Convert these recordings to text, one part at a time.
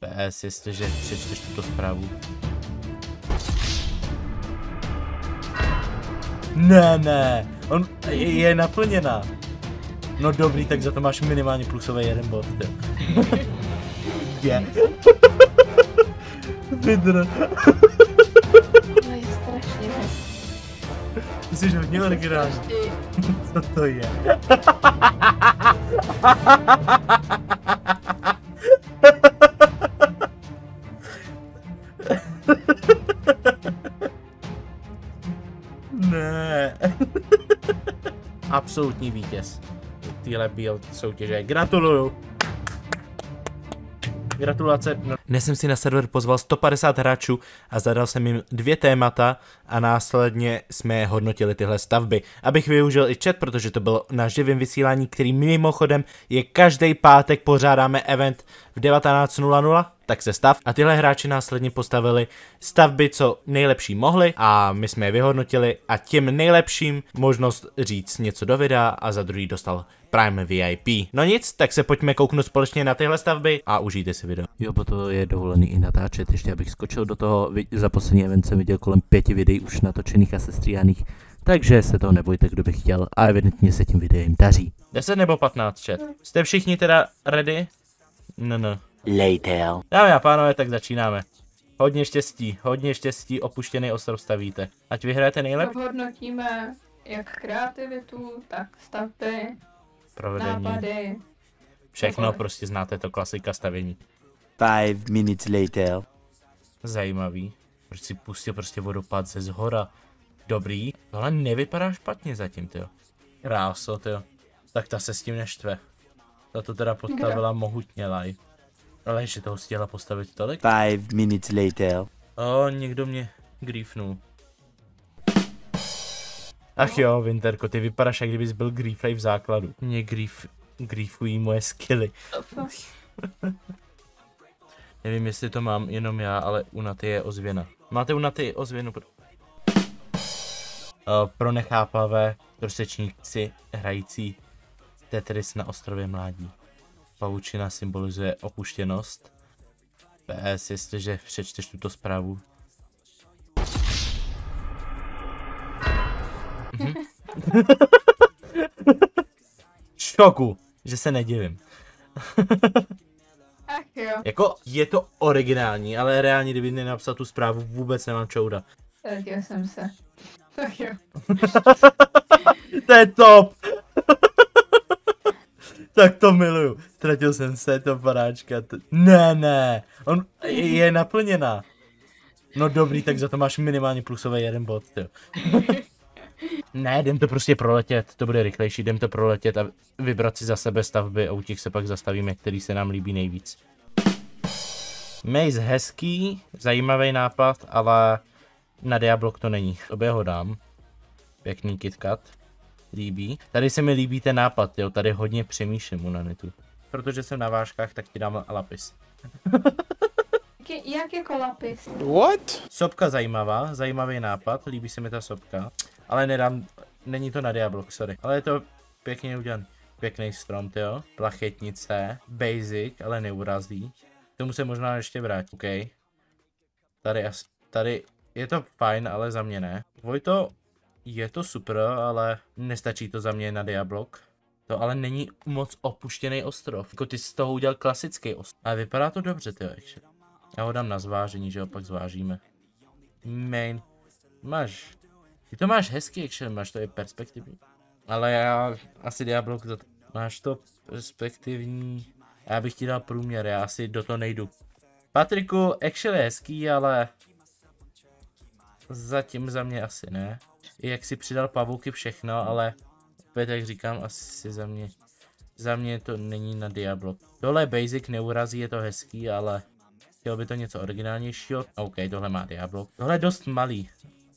PS, jestliže přečteš tuto zprávu. Ne, ne, on je, je naplněná. No dobrý, tak za to máš minimálně plusový jeden bod. Je. Vydr. No je strašně hezký. Ty jsi hodně originální. Co to je? Absolutní vítěz téhle build soutěže. Gratuluju. Gratulace. Dnes jsem si na server pozval 150 hráčů a zadal jsem jim dvě témata a následně jsme hodnotili tyhle stavby. Abych využil i chat, protože to bylo na živém vysílání, který mimochodem je každý pátek pořádáme event v 19.00, tak se stav. A tyhle hráči následně postavili stavby, co nejlepší mohli a my jsme je vyhodnotili a těm nejlepším možnost říct něco do videa a za druhý dostal Prime VIP. No nic, tak se pojďme kouknout společně na tyhle stavby a užijte si video. Jo, bo to je dovolený i natáčet, ještě abych skočil do toho, za poslední event jsem viděl kolem pěti videí už natočených a sestříhaných, takže se toho nebojte, kdo by chtěl a evidentně se tím videem daří. 10 nebo 15 chat. Jste všichni teda ready? No, no. Later. Dámy a pánové, tak začínáme. Hodně štěstí, hodně štěstí, opuštěný ostrov stavíte. Ať vyhrajete nejlepší Hodnotíme jak kreativitu, tak stavby, provedení. nápady. Všechno prostě znáte, to klasika stavění. Five minutes later. Zajímavý. Proč si pustil prostě vodopád ze zhora. Dobrý, ale nevypadá špatně zatím, tyjo. Kráso, tyjo. Tak ta se s tím neštve. Ta to teda postavila mohutně live. Ale ještě toho chtěla postavit tolik. Five minutes later. O, někdo mě griefnul. Ach jo, Winterko, ty vypadáš, jak kdybys byl grieflej v základu. Mě grief, griefují moje skilly. Nevím, jestli to mám jenom já, ale u Naty je ozvěna. Máte u Naty ozvěnu? Pro, uh, pro nechápavé trosečníci hrající Tetris na ostrově mládí. Pavučina symbolizuje opuštěnost. PS, jestliže přečteš tuto zprávu. Mhm. Šoku, že se nedivím. Ach jo, Jako je to originální, ale reálně, kdyby nenapsal tu zprávu, vůbec nemám čouda. ztratil jsem se. Tak jo. To je top! Tak to miluju. Ztratil jsem se, to paráčka. T- ne, ne, on je, naplněná. No dobrý, tak za to máš minimálně plusový jeden bod, jo. ne, jdem to prostě proletět, to bude rychlejší, jdem to proletět a vybrat si za sebe stavby a u těch se pak zastavíme, který se nám líbí nejvíc. Maze hezký, zajímavý nápad, ale na Diablok to není. Tobě ho dám. Pěkný KitKat. Líbí. Tady se mi líbí ten nápad, jo. Tady hodně přemýšlím u Nanitu. Protože jsem na vážkách, tak ti dám lapis. Jak, jak jako lapis? Sopka zajímavá, zajímavý nápad, líbí se mi ta sopka. Ale nedám, není to na Diablok, sorry. Ale je to pěkně udělaný. Pěkný strom, jo. Plachetnice, basic, ale neurazí. K tomu se možná ještě vrátí, OK. Tady, as, tady je to fajn, ale za mě ne. Vojto, je to super, ale nestačí to za mě na Diablok. To ale není moc opuštěný ostrov. Jako ty z toho udělal klasický ostrov. Ale vypadá to dobře, ty. Já ho dám na zvážení, že ho pak zvážíme. Main. Máš. Ty to máš hezký action, máš to i perspektivní. Ale já asi Diablo, to, máš to perspektivní. Já bych ti dal průměr, já asi do toho nejdu. Patriku, action je hezký, ale zatím za mě asi ne. I jak si přidal pavouky všechno, ale opět jak říkám, asi za mě. Za mě to není na Diablo. Tohle je basic, neurazí, je to hezký, ale chtěl by to něco originálnějšího. OK, tohle má Diablo. Tohle je dost malý.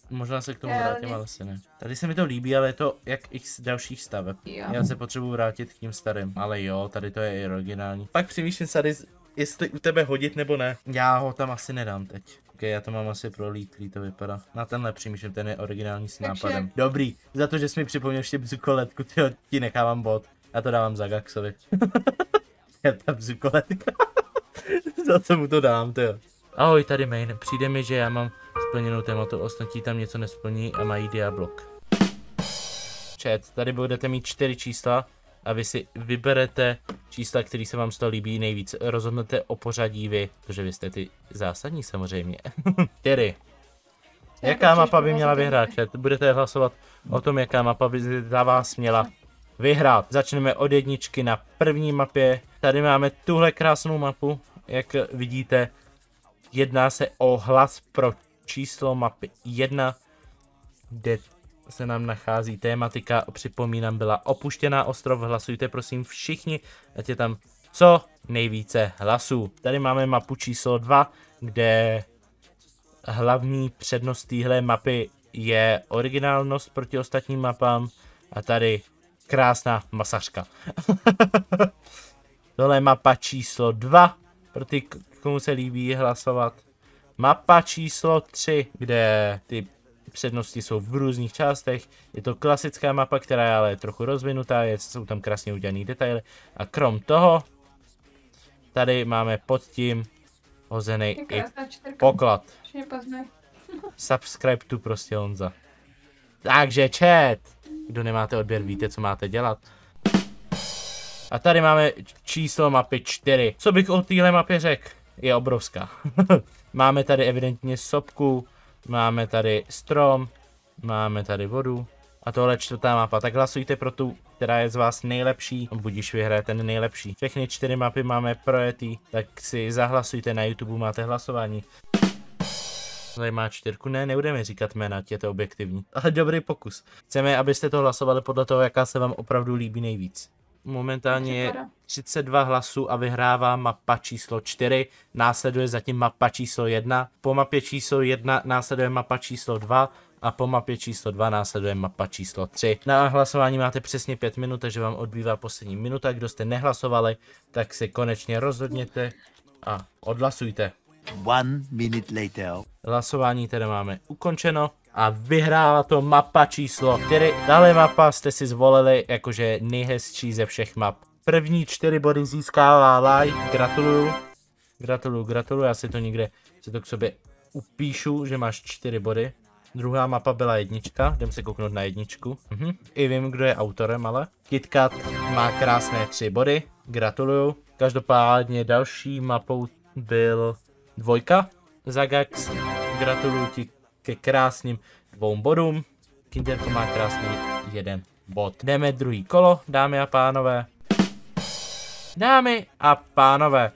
Možná se k tomu vrátím, ale asi ne. Tady se mi to líbí, ale je to jak x dalších staveb. Jo. Já se potřebuji vrátit k tím starým. Ale jo, tady to je i originální. Pak přemýšlím tady, jestli u tebe hodit nebo ne. Já ho tam asi nedám teď. Ok, já to mám asi prolítlý, to vypadá. Na tenhle přemýšlím, ten je originální s Takže- nápadem. Dobrý, za to, že jsi mi připomněl ještě bzukoletku, tyjo, ti nechávám bod. Já to dávám za Gaxovi. je ta bzukoletka. Za co mu to dám, ty Ahoj, tady main. Přijde mi, že já mám splněnou tématu, ostatní tam něco nesplní a mají diablok. Chat, tady budete mít čtyři čísla a vy si vyberete čísla, který se vám z toho líbí nejvíc. Rozhodnete o pořadí vy, protože vy jste ty zásadní samozřejmě. Čtyři. Jaká mapa by měla vyhrát, chat? Budete hlasovat o tom, jaká mapa by za vás měla vyhrát. Začneme od jedničky na první mapě. Tady máme tuhle krásnou mapu, jak vidíte. Jedná se o hlas pro číslo mapy 1, kde se nám nachází tématika, připomínám, byla opuštěná ostrov, hlasujte prosím všichni, ať je tam co nejvíce hlasů. Tady máme mapu číslo 2, kde hlavní přednost téhle mapy je originálnost proti ostatním mapám a tady krásná masařka. Tohle je mapa číslo 2, pro ty, komu se líbí hlasovat. Mapa číslo 3, kde ty přednosti jsou v různých částech. Je to klasická mapa, která je ale trochu rozvinutá, je, jsou tam krásně udělané detaily. A krom toho, tady máme pod tím hozený i poklad. Subscribe tu prostě Honza. Takže chat. Kdo nemáte odběr, víte, co máte dělat. A tady máme číslo mapy 4. Co bych o téhle mapě řekl? Je obrovská. máme tady evidentně sopku, máme tady strom, máme tady vodu. A tohle čtvrtá mapa, tak hlasujte pro tu, která je z vás nejlepší, budíš vyhraje ten nejlepší. Všechny čtyři mapy máme projetý, tak si zahlasujte na YouTube, máte hlasování. Tady má čtyřku, ne, nebudeme říkat jména, je to objektivní. Ale dobrý pokus. Chceme, abyste to hlasovali podle toho, jaká se vám opravdu líbí nejvíc. Momentálně je Připadá. 32 hlasů a vyhrává mapa číslo 4, následuje zatím mapa číslo 1, po mapě číslo 1 následuje mapa číslo 2 a po mapě číslo 2 následuje mapa číslo 3. Na hlasování máte přesně 5 minut, takže vám odbývá poslední minuta. Kdo jste nehlasovali, tak si konečně rozhodněte a odhlasujte. One minute later. Hlasování tedy máme ukončeno a vyhrála to mapa číslo 4. Dále mapa jste si zvolili jakože nejhezčí ze všech map. První čtyři body získává Lai, gratuluju. Gratuluju, gratuluju, já si to někde si to k sobě upíšu, že máš čtyři body. Druhá mapa byla jednička, jdem se kouknout na jedničku. Mhm. I vím, kdo je autorem, ale. KitKat má krásné tři body, gratuluju. Každopádně další mapou byl dvojka. Zagax, gratuluju ti ke krásným dvou bodům. Kinderko má krásný jeden bod. Jdeme druhý kolo, dámy a pánové. Dámy a pánové,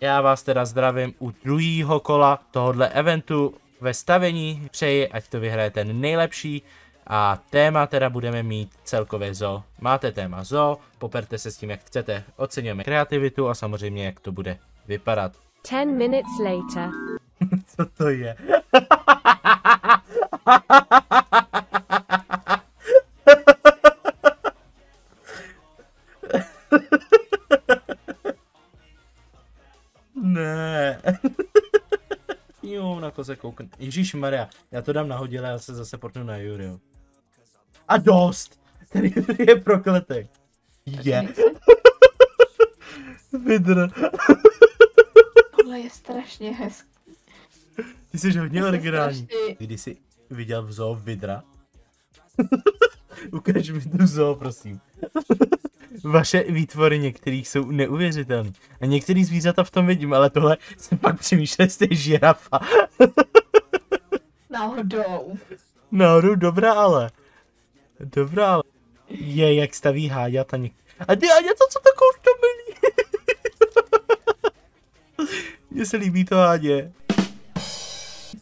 já vás teda zdravím u druhého kola tohohle eventu ve stavení. Přeji, ať to vyhraje ten nejlepší. A téma teda budeme mít celkově zo. Máte téma zo, poperte se s tím, jak chcete. Oceňujeme kreativitu a samozřejmě, jak to bude vypadat. 10 minutes later. Co to je? ne. jo, na to se kouknu. Ježíš Maria, já to dám nahodile a já se zase portnu na Jurio. A dost! Ten Yuri je prokletý. Je. Vidr. Tohle je strašně hezký. Ty jsi hodně originální. strašně- Kdy jsi viděl v zoo vidra? Ukaž mi tu zoo, prosím. Vaše výtvory některých jsou neuvěřitelné. A některý zvířata v tom vidím, ale tohle jsem pak přemýšlel, jestli je žirafa. Náhodou. Náhodou dobrá, ale. Dobrá, ale. Je, jak staví háďata něk... A ty, a něco, co to kouš to milí. Mně se líbí to hádě.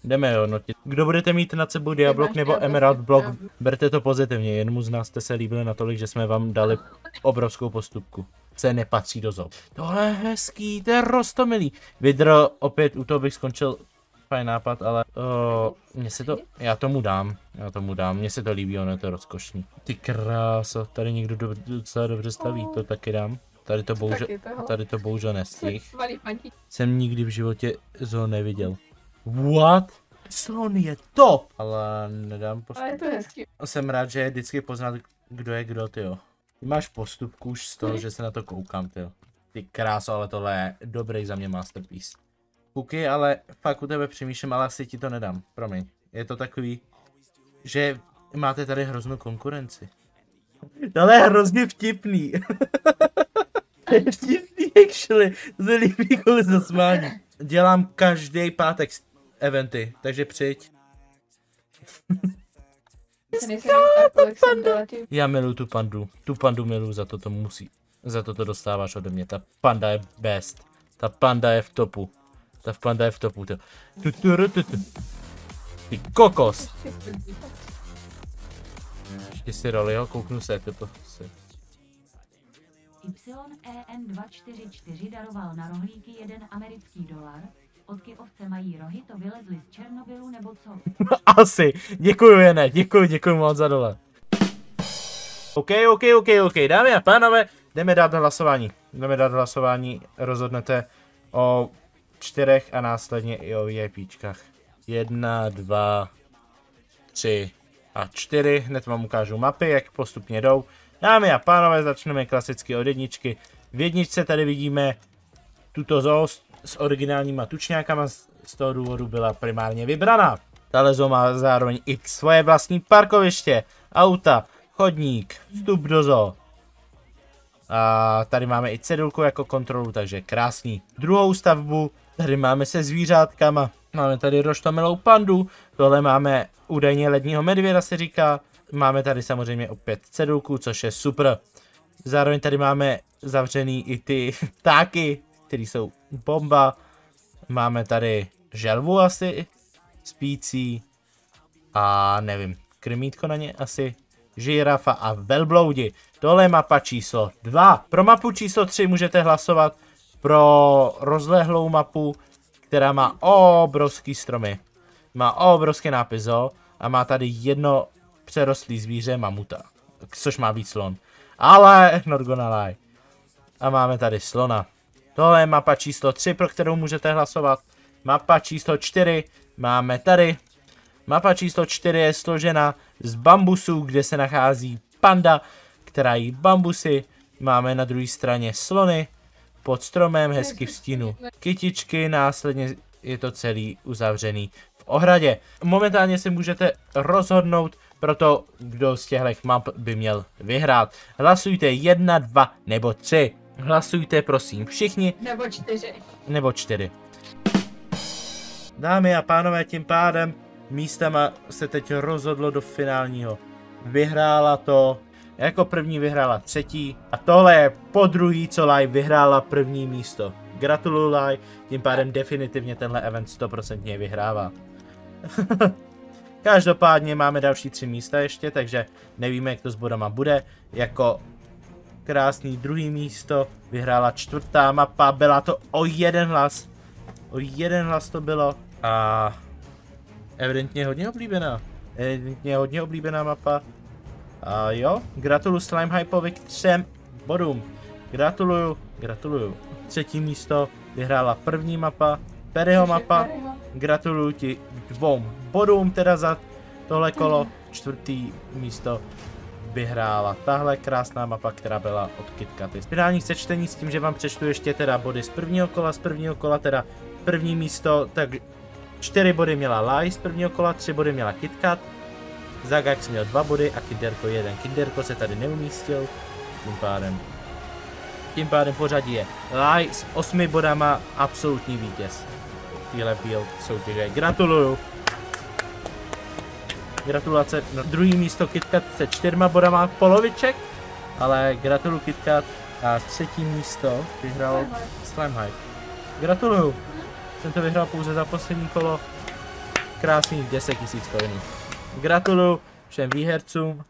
Jdeme hodnotit. Kdo budete mít nad sebou Diablok nebo Emerald Block, berte to pozitivně. Jednomu z nás jste se líbili natolik, že jsme vám dali obrovskou postupku. Se nepatří do zoo. Tohle je hezký, to je rostomilý. Vidro, opět u toho bych skončil fajn nápad, ale uh, mně se to, já tomu dám, já tomu dám, mně se to líbí, ono je to rozkošný. Ty kráso, tady někdo do, docela dobře staví, to taky dám. Tady to bohužel, tady to bohužel nestih. Jsem nikdy v životě zoo neviděl. What? Slon je top! Ale nedám postup. Ale je to hezký. Jsem rád, že je vždycky poznat, kdo je kdo, ty jo. Ty máš postupku už z toho, Mhm. že se na to koukám, ty jo. Ty kráso, ale tohle je dobrý za mě masterpiece. Kuky, ale fakt u tebe přemýšlím, ale asi ti to nedám, promiň. Je to takový, že máte tady hroznou konkurenci. Tohle je hrozně vtipný. Vtipný, actually. To se líbí kvůli zasmání. Dělám každý pátek eventy, takže přijď. Se Já miluju tu pandu. Tu pandu miluju, za to to musí. Za to to dostáváš ode mě. Ta panda je best. Ta panda je v topu. Ta panda je v topu. Ty kokos. Ještě si roli, jo, kouknu se, to to si. YEN244 daroval na rohlíky jeden americký dolar. Odky ovce mají rohy, to vylezly z Černobylu nebo co? Asi. Děkuju, Jene. Děkuju, děkuju moc za dole. OK, OK, OK, OK. Dámy a pánové, jdeme dát hlasování. Jdeme dát hlasování. Rozhodnete o čtyřech a následně i o VIPčkách. Jedna, dva, tři a čtyři. Hned vám ukážu mapy, jak postupně jdou. Dámy a pánové, začneme klasicky od jedničky. V jedničce tady vidíme tuto zoo s, originálníma tučňákama, z, toho důvodu byla primárně vybraná. Tahle má zároveň i svoje vlastní parkoviště, auta, chodník, vstup do zoo. A tady máme i cedulku jako kontrolu, takže krásný. Druhou stavbu, tady máme se zvířátkama. Máme tady roštomilou pandu, tohle máme údajně ledního medvěda se říká. Máme tady samozřejmě opět cedulku, což je super. Zároveň tady máme zavřený i ty ptáky, které jsou bomba. Máme tady želvu asi, spící a nevím, krmítko na ně asi, žirafa a velbloudi. Tohle je mapa číslo 2. Pro mapu číslo 3 můžete hlasovat pro rozlehlou mapu, která má obrovský stromy. Má obrovský nápis a má tady jedno přerostlý zvíře mamuta, což má být slon. Ale, not gonna lie. A máme tady slona. Tohle je mapa číslo 3, pro kterou můžete hlasovat. Mapa číslo 4 máme tady. Mapa číslo 4 je složena z bambusů, kde se nachází panda, která jí bambusy. Máme na druhé straně slony, pod stromem hezky v stínu kytičky, následně je to celý uzavřený v ohradě. Momentálně si můžete rozhodnout pro to, kdo z těchto map by měl vyhrát. Hlasujte 1, 2 nebo 3. Hlasujte prosím všichni, nebo čtyři. nebo 4. Dámy a pánové, tím pádem místama se teď rozhodlo do finálního. Vyhrála to, jako první vyhrála třetí a tohle je po druhý, co live vyhrála první místo. Gratuluju live, tím pádem definitivně tenhle event 100% vyhrává. Každopádně máme další tři místa ještě, takže nevíme, jak to s bodama bude. Jako krásný druhý místo vyhrála čtvrtá mapa, byla to o jeden hlas. O jeden hlas to bylo a evidentně hodně oblíbená. Evidentně hodně oblíbená mapa. A jo, gratuluju Slime Hypeovi k třem bodům. Gratuluju, gratuluju. Třetí místo vyhrála první mapa, Perryho mapa. Gratuluju ti dvou bodům teda za tohle kolo. Čtvrtý místo vyhrála tahle krásná mapa, která byla od KitKaty. Finální sečtení s tím, že vám přečtu ještě teda body z prvního kola, z prvního kola teda první místo, tak čtyři body měla Lai z prvního kola, tři body měla KitKat, Zagax měl dva body a Kinderko jeden. Kinderko se tady neumístil, tím pádem tím pádem pořadí je Lai s osmi bodama absolutní vítěz. Týhle build soutěže. Gratuluju. Gratulace. Na druhý místo KitKat se čtyřma bodama poloviček, ale gratuluju KitKat. A třetí místo vyhrál Slime Hype. Gratuluju. Jsem to vyhrál pouze za poslední kolo. Krásných 10 000 coinů. Gratuluju všem výhercům